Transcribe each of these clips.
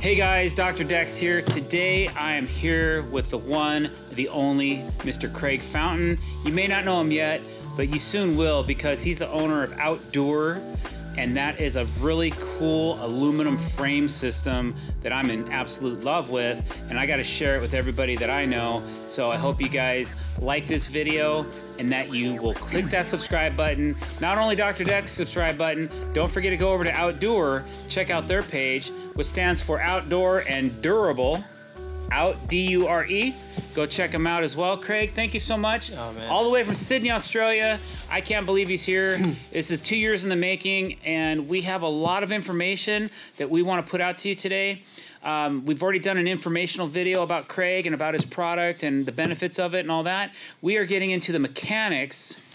Hey guys, Dr. Decks here. Today I am here with the one, the only Mr. Craig Fountain. You may not know him yet, but you soon will because he's the owner of Outdure and that is a really cool aluminum frame system that I'm in absolute love with and I got to share it with everybody that I know so I hope you guys like this video and that you will click that subscribe button not only Dr. Decks subscribe button don't forget to go over to Outdure check out their page which stands for outdoor and durable out D U R E. Go check him out as well. Craig, thank you so much. Oh, man. All the way from Sydney, Australia. I can't believe he's here. this is two years in the making, and we have a lot of information that we want to put out to you today. Um, we've already done an informational video about Craig and about his product and the benefits of it and all that. We are getting into the mechanics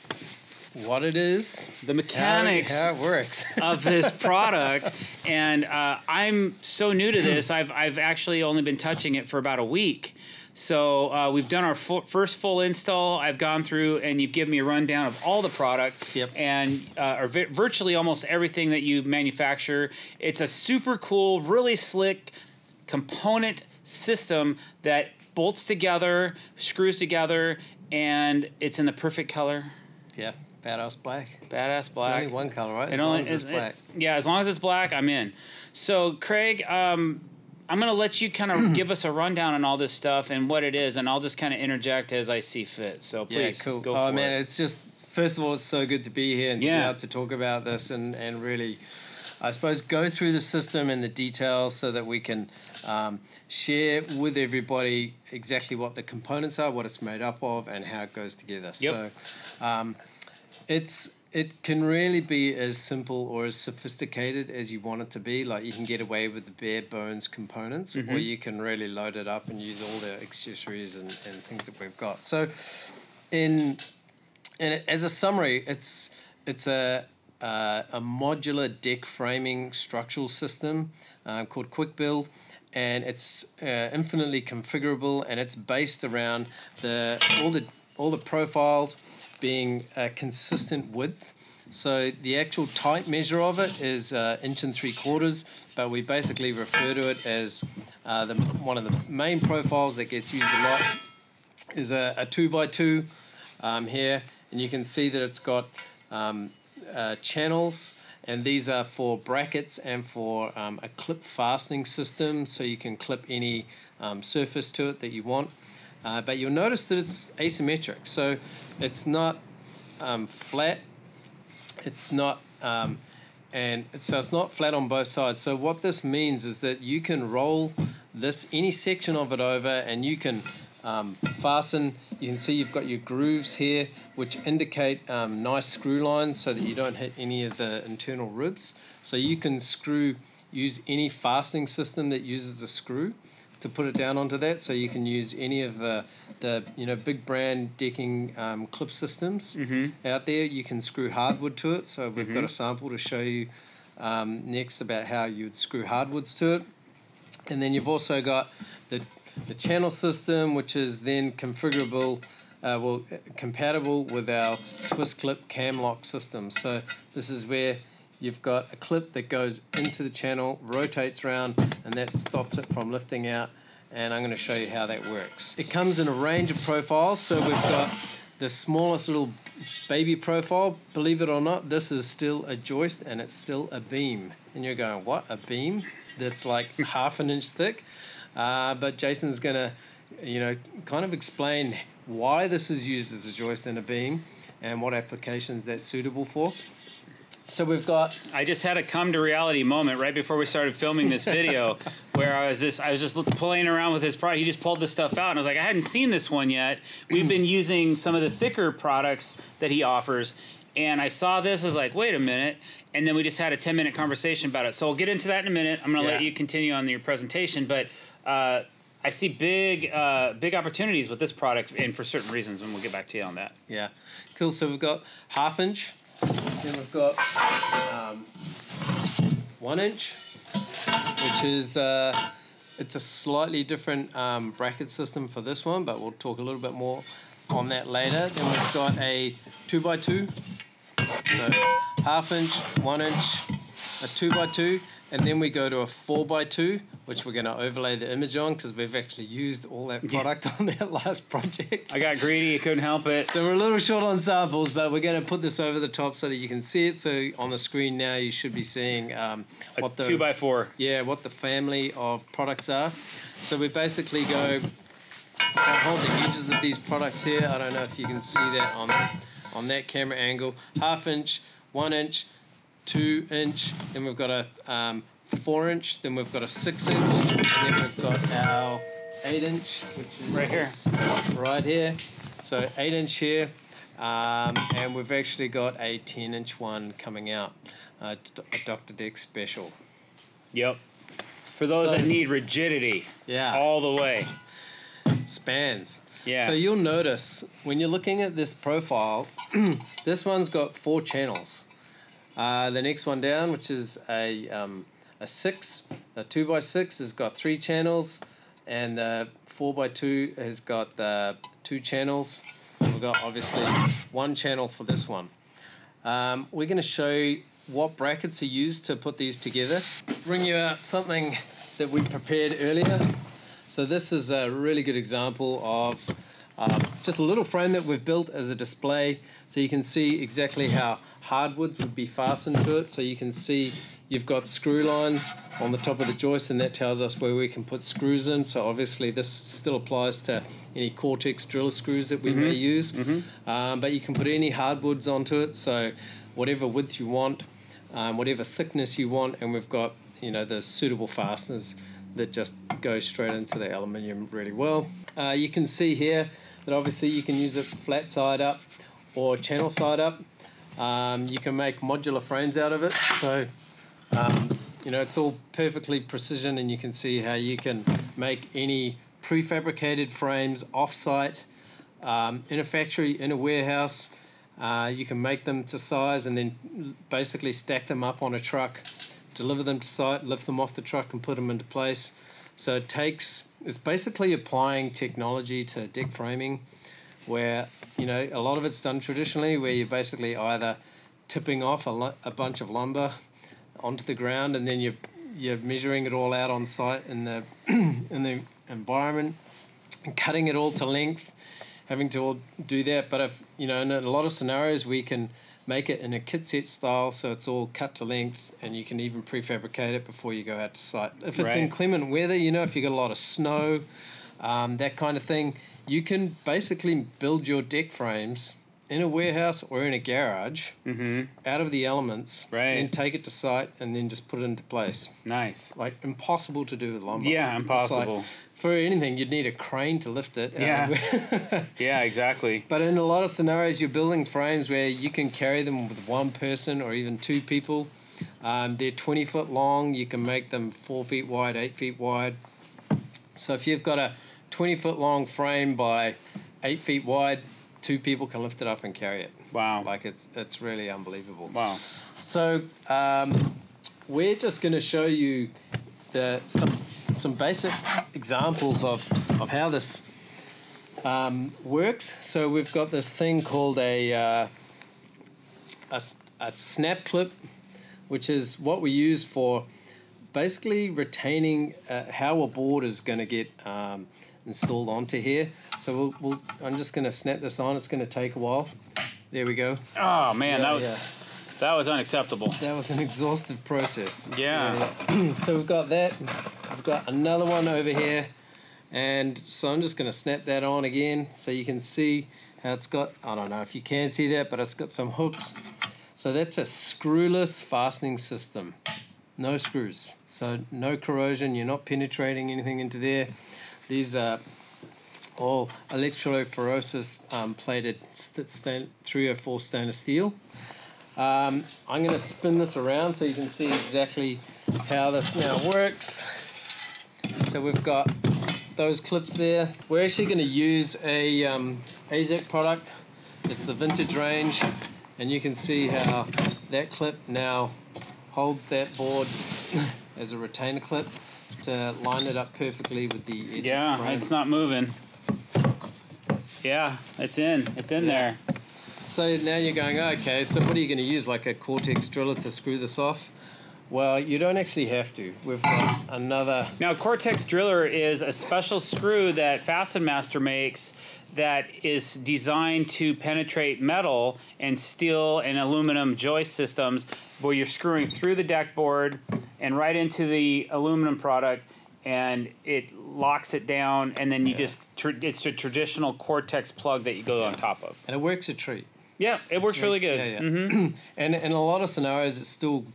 what it is, the mechanics how, how it works of this product. And uh, I'm so new to this. I've I've actually only been touching it for about a week. So uh, we've done our full, first full install. I've gone through and you've given me a rundown of all the product Yep. and uh, or vi- virtually almost everything that you manufacture. It's a super cool, really slick component system that bolts together, screws together, and it's in the perfect color. yeah, badass black. Badass It's black. only one color, right? It As only long as it's black. it- yeah, as long as it's black, I'm in. So, Craig, um, I'm going to let you kind of give us a rundown on all this stuff and what it is, and I'll just kind of interject as I see fit. So, please, yeah, cool. go oh man, it. it's just first of all, it's so good to be here and to Yeah. be able to talk about this and and really, I suppose, go through the system and the details so that we can um, share with everybody exactly what the components are, what it's made up of, and how it goes together. Yep. So, um, it's it can really be as simple or as sophisticated as you want it to be. Like you can get away with the bare bones components, or you can really load it up and use all the accessories and, and things that we've got. So, in and as a summary, it's it's a uh, a modular deck framing structural system uh, called Quick Build, and it's uh, infinitely configurable, and it's based around the all the all the profiles being a consistent width. So the actual type measure of it is uh, inch and three quarters, but we basically refer to it as uh, the one of the main profiles that gets used a lot is a, a two by two um, here, and you can see that it's got um, uh, channels, and these are for brackets and for um, a clip fastening system, so you can clip any um, surface to it that you want. Uh, but you'll notice that it's asymmetric, so it's not um, flat. It's not. Um, and so it's not flat on both sides. So what this means is that you can roll this any section of it over, and you can um, fasten. You can see you've got your grooves here, which indicate um, nice screw lines, so that you don't hit any of the internal ribs. So you can screw use any fastening system that uses a screw to put it down onto that. So you can use any of the the you know big brand decking um, clip systems out there. You can screw hardwood to it. So we've got a sample to show you um, next about how you would screw hardwoods to it. And then you've also got the the channel system, which is then configurable. Uh, well, compatible with our twist clip cam lock system. So this is where you've got a clip that goes into the channel, rotates around, and that stops it from lifting out. And I'm going to show you how that works. It comes in a range of profiles. So we've got the smallest little baby profile. Believe it or not, this is still a joist and it's still a beam. And you're going, what? A beam that's like half an inch thick? Uh, but Jason's going to, you know, kind of explain why this is used as a joist and a beam and what applications that's suitable for. So we've got I just had a come to reality moment right before we started filming this video, where I was just I was just playing around with his product. He just pulled this stuff out, and I was like, I hadn't seen this one yet. We've been using some of the thicker products that he offers, and I saw this. I was like, wait a minute, and then we just had a ten minute conversation about it. So we'll get into that in a minute. I'm going to let you continue on your presentation, but. Uh, I see big, uh, big opportunities with this product, and for certain reasons, and we'll get back to you on that. Yeah, cool. So we've got half inch, then we've got um, one inch, which is uh, it's a slightly different um, bracket system for this one, but we'll talk a little bit more on that later. Then we've got a two by two, so half inch, one inch, a two by two, and then we go to a 4x2, which we're going to overlay the image on because we've actually used all that product on that last project. I got greedy. I couldn't help it. So we're a little short on samples, but we're going to put this over the top so that you can see it. So on the screen now, you should be seeing um, what the two by four. yeah what the family of products are. So we basically go I hold the edges of these products here. I don't know if you can see that on on that camera angle. Half inch, one inch, two inch. Then we've got a um, four inch. Then we've got a six inch. And then we've got our eight inch, which is Right here. Right here. So eight inch here. Um, and we've actually got a 10 inch one coming out, uh, a Dr. Decks special. Yep. For those So- that need rigidity, Yeah. all the way. spans. Yeah. So you'll notice when you're looking at this profile, this one's got four channels. Uh, the next one down, which is a um, a six, a two by six, has got three channels, and the four by two has got the two channels. We've got obviously one channel for this one. Um, we're going to show what brackets are used to put these together. Bring you out something that we prepared earlier. So this is a really good example of um, just a little frame that we've built as a display. So you can see exactly how hardwoods would be fastened to it. So you can see you've got screw lines on the top of the joist and that tells us where we can put screws in. So obviously this still applies to any Cortex drill screws that we may use. Um, but you can put any hardwoods onto it. So whatever width you want, um, whatever thickness you want, and we've got you know the suitable fasteners that just go straight into the aluminium really well. Uh, you can see here that obviously you can use it flat side up or channel side up. Um, you can make modular frames out of it, so um, you know it's all perfectly precision, and you can see how you can make any prefabricated frames off-site um, in a factory, in a warehouse. Uh, you can make them to size and then basically stack them up on a truck, deliver them to site, lift them off the truck, and put them into place. So it takes, it's basically applying technology to deck framing, where, you know, a lot of it's done traditionally, where you're basically either tipping off a, a bunch of lumber onto the ground and then you're, you're measuring it all out on site in the, in the environment and cutting it all to length having to all do that. But if you know, in a lot of scenarios, we can make it in a kit set style, so it's all cut to length, and you can even prefabricate it before you go out to site. If it's Right. clement weather, you know, if you got a lot of snow, um, that kind of thing, you can basically build your deck frames in a warehouse or in a garage Mm-hmm. out of the elements, Right. then take it to site, and then just put it into place. Nice. Like impossible to do with lumber. Yeah, It's like, impossible. for anything, you'd need a crane to lift it. Yeah. Um, Yeah, exactly. But in a lot of scenarios, you're building frames where you can carry them with one person or even two people. Um, they're 20 foot long. You can make them four feet wide, eight feet wide. So if you've got a 20 foot long frame by eight feet wide, two people can lift it up and carry it. Wow. Like it's it's really unbelievable. Wow. So um, we're just going to show you the some, some basic examples of, of how this um, works. So we've got this thing called a, uh, a, a snap clip, which is what we use for basically retaining uh, how a board is going to get um, installed onto here. So we'll, we'll, I'm just going to snap this on. It's going to take a while. There we go. Oh man, that was Yeah. that was unacceptable. That was an exhaustive process. Yeah. Yeah. so we've got that. I've got another one over here. And so I'm just going to snap that on again so you can see how it's got, I don't know if you can see that, but it's got some hooks. So that's a screwless fastening system. No screws. So no corrosion. You're not penetrating anything into there. These are all electrophoresis um, plated st- stain- 304 stainless steel. Um, I'm going to spin this around so you can see exactly how this now works. So we've got those clips there. We're actually going to use a um, AZEK product. It's the vintage range, and you can see how that clip now holds that board as a retainer clip to line it up perfectly with the edge of the Yeah, it's not moving. Yeah, it's in. It's in Yeah. there. So now you're going, okay, so what are you going to use, like a Cortex driller to screw this off? Well, you don't actually have to. We've got another. Now, Cortex Driller is a special screw that FastenMaster makes that is designed to penetrate metal and steel and aluminum joist systems where you're screwing through the deck board and right into the aluminum product and it locks it down and then you Yeah. just tr- it's a traditional Cortex plug that you go on top of. And it works a treat. Yeah, it works really good. Yeah, yeah. hmm And in a lot of scenarios, it's still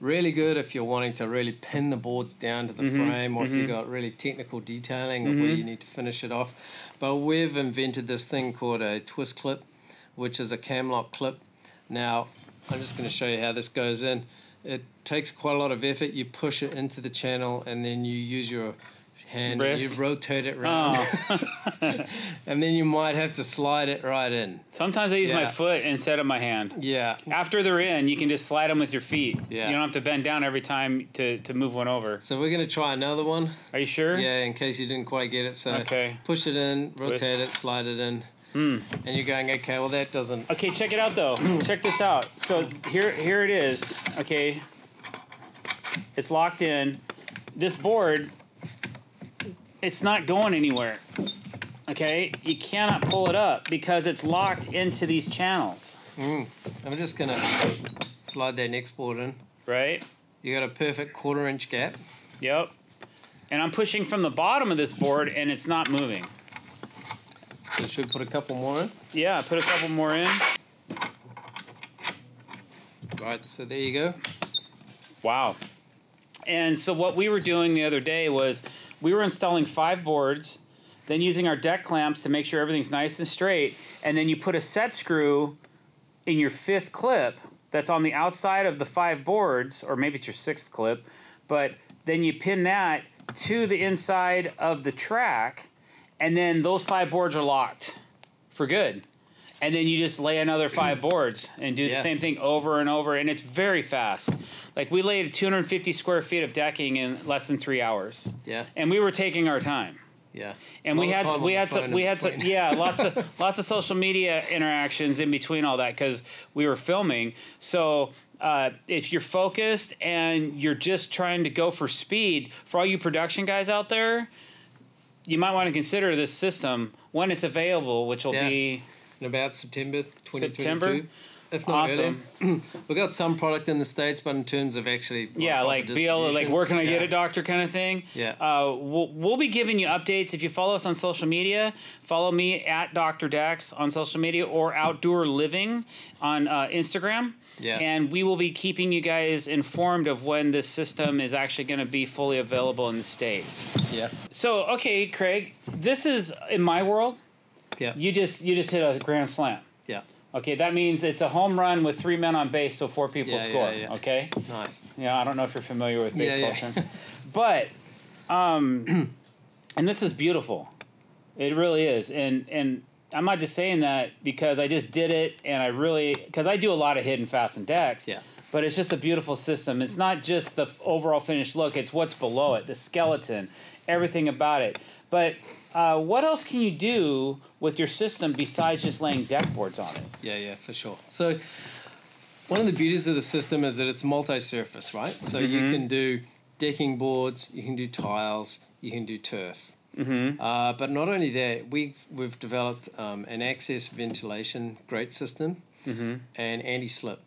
really good if you're wanting to really pin the boards down to the Mm-hmm, frame or if you've got really technical detailing of where you need to finish it off. But we've invented this thing called a twist clip, which is a cam lock clip. Now, I'm just going to show you how this goes in. It takes quite a lot of effort. You push it into the channel and then you use your hand, Wrist. you rotate it around, Oh, and then you might have to slide it right in. sometimes I use my foot instead of my hand. Yeah, After they're in, you can just slide them with your feet. Yeah. You don't have to bend down every time to, to move one over. so we're going to try another one. Are you sure? Yeah, in case you didn't quite get it. So Okay. push it in, rotate it, slide it in. Hmm. And you're going, okay, well, that doesn't. Okay, check it out though. check this out. So here here it is. Okay. It's locked in. This board it's not going anywhere. Okay? You cannot pull it up because it's locked into these channels, Mm. I'm just going to slide that next board in. right? You got a perfect quarter inch gap. Yep. And I'm pushing from the bottom of this board and it's not moving. So should we put a couple more in? Yeah, put a couple more in. Right, so there you go. Wow. And so what we were doing the other day was we were installing five boards, then using our deck clamps to make sure everything's nice and straight, and then you put a set screw in your fifth clip that's on the outside of the five boards, or maybe it's your sixth clip, but then you pin that to the inside of the track, and then those five boards are locked for good. And then you just lay another five boards and do the same thing over and over, and it's very fast. Like we laid 250 square feet of decking in less than three hours, Yeah, and we were taking our time. yeah. And A we had we had some we had some yeah lots of lots of social media interactions in between all that because we were filming. So uh, if you're focused and you're just trying to go for speed, for all you production guys out there, you might want to consider this system when it's available, which will Yeah. be In about September 2022. September? If not Awesome. earlier. We've got some product in the States, but in terms of actually. yeah, like be able like where can I get a doctor, kind of thing. Yeah. Uh, we'll, we'll be giving you updates if you follow us on social media. Follow me at Dr. Decks on social media or Outdure Living on uh, Instagram. Yeah. And we will be keeping you guys informed of when this system is actually going to be fully available in the states. Yeah. So, okay, Craig, this is in my world. Yeah. You just you just hit a grand slam. Yeah. Okay, that means it's a home run with three men on base, so four people Yeah, yeah, score. yeah. Okay. Nice. Yeah, I don't know if you're familiar with baseball yeah. terms, but um, and this is beautiful. It really is, and and I'm not just saying that because I just did it, and I really because I do a lot of hidden fasten decks. Yeah. But it's just a beautiful system. It's not just the overall finished look; it's what's below it, the skeleton, everything about it. But uh, what else can you do with your system besides just laying deck boards on it? Yeah, yeah, for sure. So, one of the beauties of the system is that it's multi-surface, right? So you Mm-hmm. can do decking boards, you can do tiles, you can do turf. Mm-hmm. Uh, but not only that, we've we've developed um, an access ventilation grate system Mm-hmm. and anti-slip.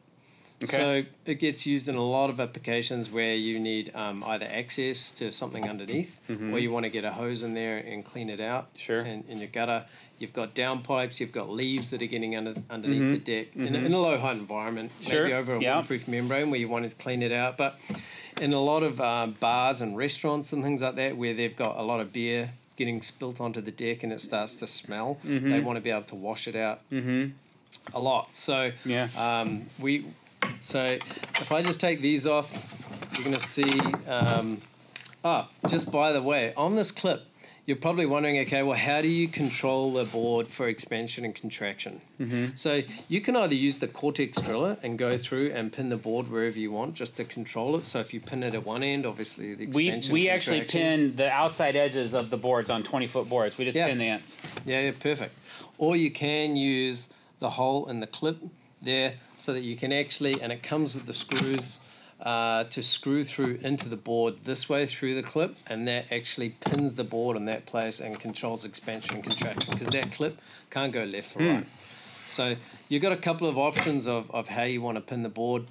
Okay. So it gets used in a lot of applications where you need um, either access to something underneath, or you want to get a hose in there and clean it out. Mm-hmm. Sure. In, in your gutter, you've got downpipes, you've got leaves that are getting under underneath Mhm. the deck in, a, in a low height environment, Sure. maybe over a Yeah. waterproof membrane where you want to clean it out. But in a lot of um, bars and restaurants and things like that, where they've got a lot of beer getting spilt onto the deck and it starts to smell, Mhm. they want to be able to wash it out Mm-hmm. a lot. So Yeah. um, we, so if I just take these off, you're going to see. Um, ah, just by the way, on this clip, you're probably wondering, okay, well, how do you control the board for expansion and contraction? Mm-hmm. So you can either use the Cortex driller and go through and pin the board wherever you want, just to control it. So if you pin it at one end, obviously the We, expansion. we actually pin the outside edges of the boards on 20 foot boards. We just Yeah. pin the ends. Yeah, yeah, perfect. Or you can use the hole in the clip there so that you can actually, and it comes with the screws uh, to screw through into the board this way through the clip, and that actually pins the board in that place and controls expansion and contraction because that clip can't go left or Hmm. right. So you've got a couple of options of, of how you want to pin the board.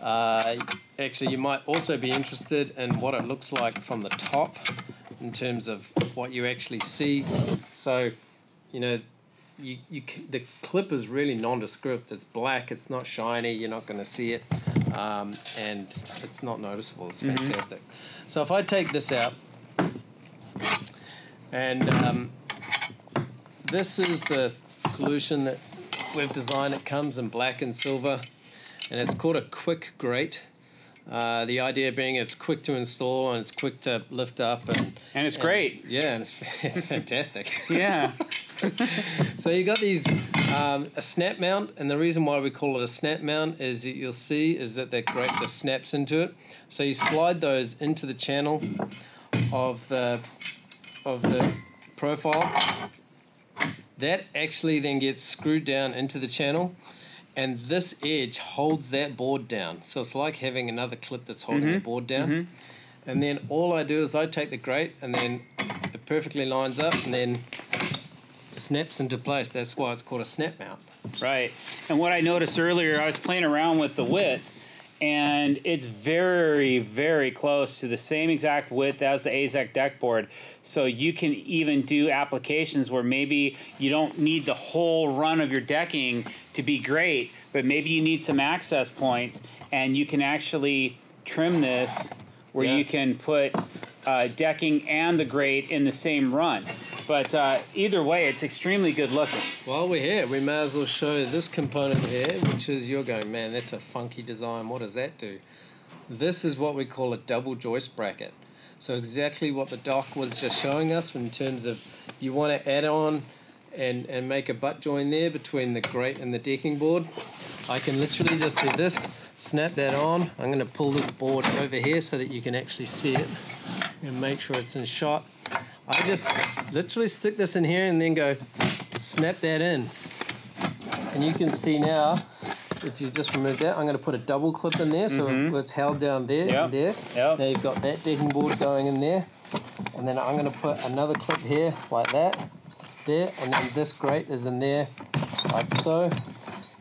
Uh, actually, you might also be interested in what it looks like from the top in terms of what you actually see. So, you know, you, you the clip is really nondescript. It's black. It's not shiny. You're not going to see it, um, and it's not noticeable. It's fantastic. So if I take this out, and um, this is the solution that we've designed. It comes in black and silver, and it's called a quick grate. Uh, the idea being it's quick to install and it's quick to lift up and And it's great. yeah, and it's, it's fantastic. Yeah. So you got these um, a snap mount, and the reason why we call it a snap mount is that you'll see is that that grate just snaps into it. So you slide those into the channel of the of the profile. That actually then gets screwed down into the channel, and this edge holds that board down. So it's like having another clip that's holding the board down. And then all I do is I take the grate, and then it perfectly lines up, and then snaps into place. That's why it's called a snap mount. Right. And what I noticed earlier, I was playing around with the width, and it's very, very close to the same exact width as the AZEK deck board. So you can even do applications where maybe you don't need the whole run of your decking to be great, but maybe you need some access points, and you can actually trim this where Yeah. you can put uh, decking and the grate in the same run. But uh, either way, it's extremely good looking. While we're here, we may as well show this component here, which is you're going, man, that's a funky design. What does that do? This is what we call a double joist bracket. So exactly what the doc was just showing us in terms of you want to add on and, and make a butt join there between the grate and the decking board. I can literally just do this, snap that on. I'm going to pull this board over here so that you can actually see it and make sure it's in shot. I just literally stick this in here and then go snap that in. And you can see now, if you just remove that, I'm going to put a double clip in there so mm-hmm. it's held down there Yep. and there. Yep. Now you've got that decking board going in there. And then I'm going to put another clip here like that, there, and then this grate is in there like so.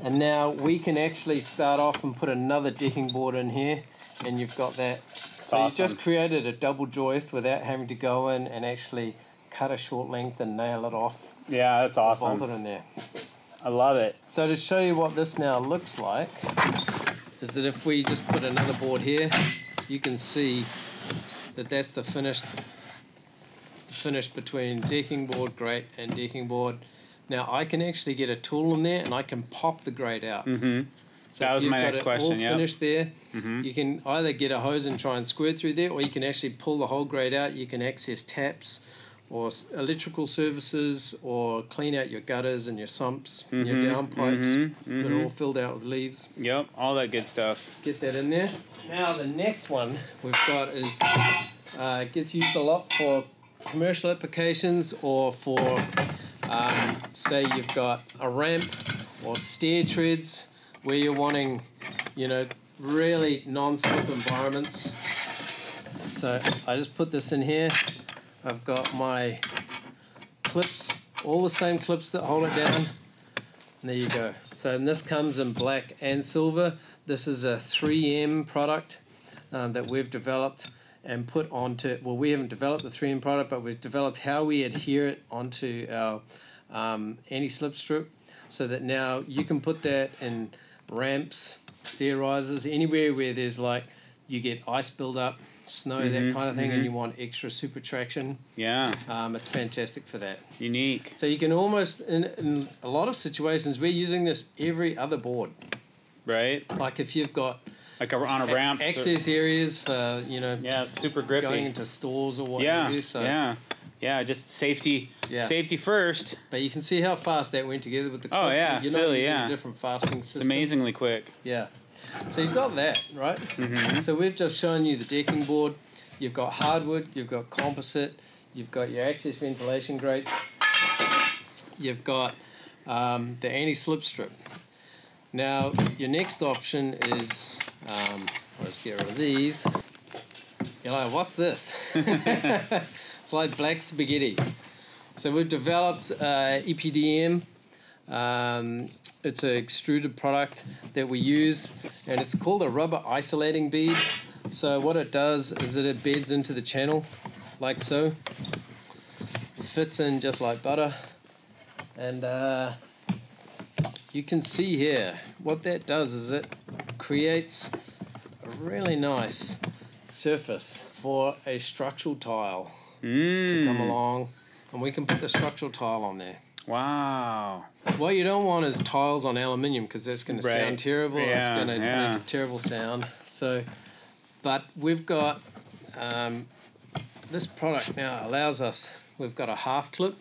And now we can actually start off and put another decking board in here, and you've got that. So awesome. you've just created a double joist without having to go in and actually cut a short length and nail it off, Yeah, that's bolt awesome. it in there. I love it. So to show you what this now looks like, is that if we just put another board here, you can see that that's the finished finish between decking board grate and decking board. Now I can actually get a tool in there and I can pop the grate out. Mm-hmm. So That was you've my got next question, All yep. finished there. Mhm. You can either get a hose and try and squirt through there, or you can actually pull the whole grate out. You can access taps, or electrical services, or clean out your gutters and your sumps, and your Mhm, downpipes mhm, that are all filled out with leaves. Yep, all that good stuff. Get that in there. Now the next one we've got is uh, gets used a lot for commercial applications or for um, say you've got a ramp or stair treads where you're wanting, you know, really non-slip environments. So I just put this in here. I've got my clips, all the same clips that hold it down. And there you go. So this comes in black and silver. This is a 3M product um, that we've developed and put onto. Well, we haven't developed the 3M product, but we've developed how we adhere it onto our um, anti-slip strip, so that now you can put that in ramps, stair rises, anywhere where there's like you get ice build-up, snow, Mhm, that kind of thing, mhm. and you want extra super traction. Yeah, Um, it's fantastic for that. unique. So you can almost, in, in a lot of situations, we're using this every other board. Right? Like if you've got Like a, on a ramp. access areas for, you know, yeah, super going grippy. into stores or what Yeah. So, yeah, yeah. Just safety, Yeah. safety first. But you can see how fast that went together with the Oh, yeah, You're silly, yeah. a different fasting It's amazingly quick. Yeah. So you've got that, right? Mhm. So we've just shown you the decking board. You've got hardwood, you've got composite, you've got your access ventilation grates, you've got um, the anti-slip strip. Now your next option is um, I'll just get rid of these. You're like, what's this? it's like black spaghetti. So we've developed uh, EPDM. Um, it's an extruded product that we use, and it's called a rubber isolating bead. So what it does is it beds into the channel, like so. Fits in just like butter, and uh, you can see here what that does is it creates a really nice surface for a structural tile Mm. to come along, and we can put the structural tile on there. Wow. What you don't want is tiles on aluminium because that's going to sound terrible. Yeah, it's going to yeah. make a terrible sound. So, but we've got um, this product now allows us. We've got a half clip,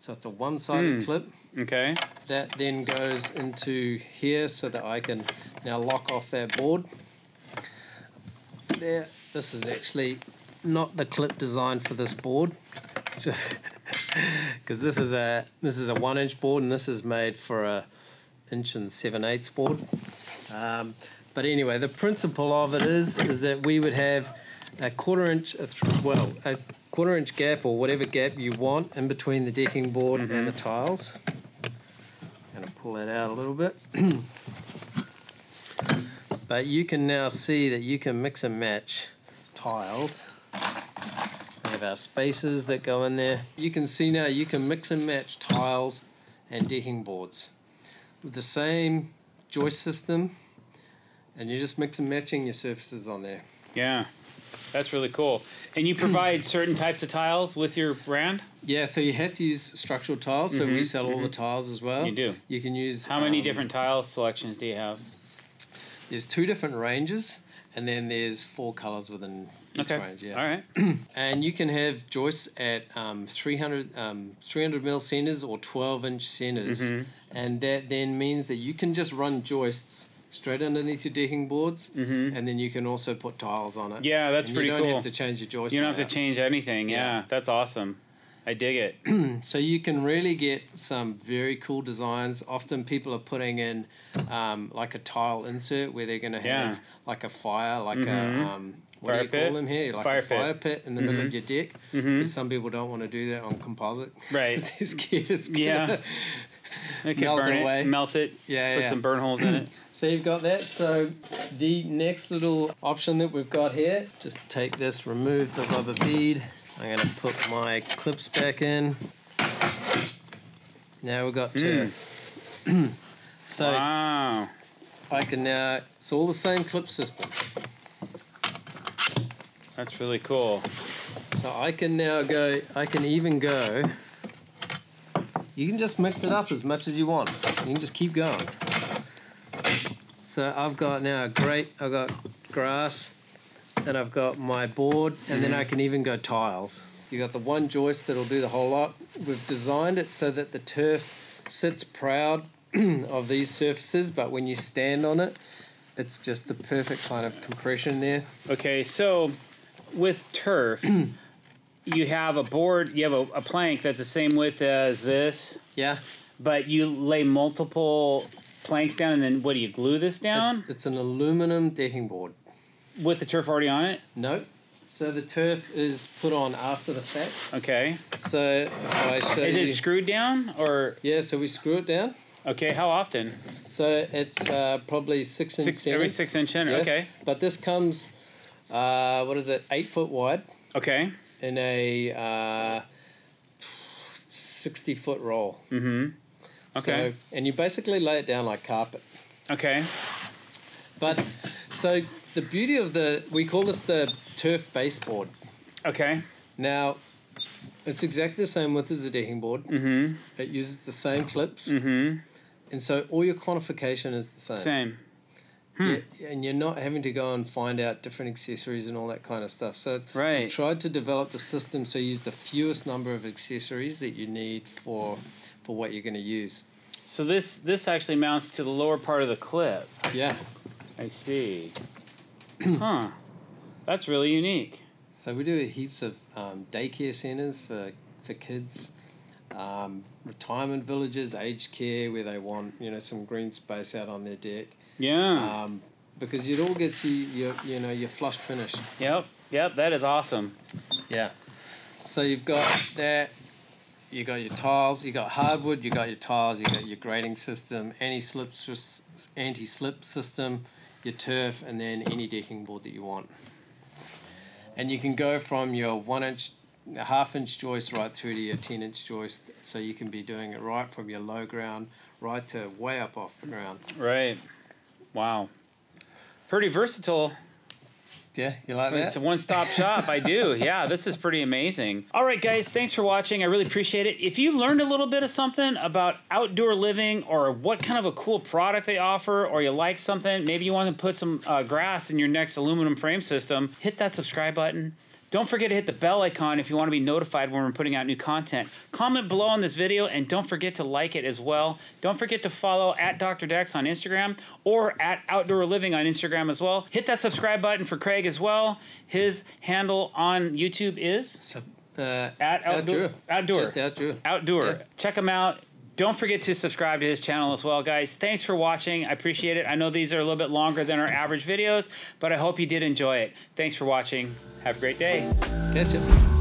so it's a one-sided Hmm. clip Okay. that then goes into here so that I can now lock off that board. There, this is actually not the clip designed for this board, because this is a this is a one inch board and this is made for a inch and seven eighths board. Um, but anyway, the principle of it is is that we would have a quarter inch, well, a quarter inch gap or whatever gap you want in between the decking board and the tiles. Gonna pull that out a little bit. but you can now see that you can mix and match tiles. We have our spaces that go in there. You can see now you can mix and match tiles and decking boards with the same joist system, and you're just mix and matching your surfaces on there. Yeah. That's really cool. And you provide certain types of tiles with your brand? Yeah, so you have to use structural tiles. So we Mhm, sell all the tiles as well. You do. You can use How many um, different tile selections do you have? There's two different ranges, and then there's four colors within each Okay. range. Yeah. All right. And you can have joists at um, 300, um, 300 mil centers or 12 inch centers. Mhm. And that then means that you can just run joists straight underneath your decking boards, Mhm. and then you can also put tiles on it. Yeah, that's And pretty You don't cool. have to change your joist. You don't have to change anything. Yeah. Yeah. That's awesome. I dig it. So you can really get some very cool designs. Often people are putting in um, like a tile insert where they're going to have Yeah. like a fire, like Mhm. a um, what Fire do you pit? call them here? Like Fire a fire pit in the middle Mhm. of your deck. Mhm. Some people don't want to do that on composite. Right. they're scared it's gonna, Yeah. Melt burn it away. melt it, yeah, put yeah. some burn holes in it. So you've got that. So the next little option that we've got here, just take this, remove the rubber bead. I'm to put my clips back in. Now we've got turf. Hmm. so wow. I can now, it's all the same clip system. That's really cool. So I can now go, I can even go, you can just mix it up as much as you want. You can just keep going. So I've got now a great, I've got grass and I've got my board and then I mm-hmm. can even go tiles. You got the one joist that'll do the whole lot. We've designed it so that the turf sits proud of these surfaces, but when you stand on it, it's just the perfect kind of compression there. Okay, so with turf, you have a board, you have a, a plank that's the same width as this, Yeah. but you lay multiple planks down, and then what do you glue this down It's, it's an aluminum decking board. With the turf already on it? No. So the turf is put on after the fact. Okay. So if I show Is you, it screwed down or yeah, so we screw it down. okay? How often? So it's uh, probably six inch Six every six inch in. Yeah. Okay. But this comes, uh, what is it, eight foot wide Okay. in a uh, sixty foot roll. Mm-hmm. Okay. So, and you basically lay it down like carpet. Okay. But so the beauty of the we call this the turf baseboard. Okay. Now, it's exactly the same width as the decking board. Mm-hmm. It uses the same clips, Mm-hmm. and so all your quantification is the same. Same. Hmm. Yeah, and you're not having to go and find out different accessories and all that kind of stuff. So it's, Right. we've tried to develop the system so you use the fewest number of accessories that you need for for what you're going to use. So this this actually mounts to the lower part of the clip. Yeah. I see. Huh. That's really unique. So we do heaps of um, daycare centers for for kids, um, retirement villages, aged care where they want you know some green space out on their deck. Yeah. Um, because it all gets you your you know your flush finish. Yep. Yep. That is awesome. Yeah. So you've got that. You got your tiles. You got hardwood. You got your tiles. You got your grading system, anti-slip anti-slip system, your turf, and then any decking board that you want. And you can go from your one inch, half inch joist right through to your ten inch joist. So you can be doing it right from your low ground right to way up off the ground. Right. Wow. Pretty versatile. Yeah, you like that? It's a one-stop shop. I do. Yeah, this is pretty amazing. All right, guys, thanks for watching. I really appreciate it. If you learned a little bit of something about outdoor living or what kind of a cool product they offer, or you like something, maybe you want to put some uh, grass in your next aluminum frame system, hit that subscribe button don't forget to hit the bell icon if you want to be notified when we're putting out new content. Comment below on this video and don't forget to like it as well. Don't forget to follow at Dr. Decks on Instagram or at Outdure Living on Instagram as well. Hit that subscribe button for Craig as well. His handle on YouTube is uh, at Outdure. Outdure. Just Outdure. Outdure. Yeah. Check him out. Don't forget to subscribe to his channel as well, guys. Thanks for watching. I appreciate it. I know these are a little bit longer than our average videos, but I hope you did enjoy it. Thanks for watching. Have a great day. Catch you.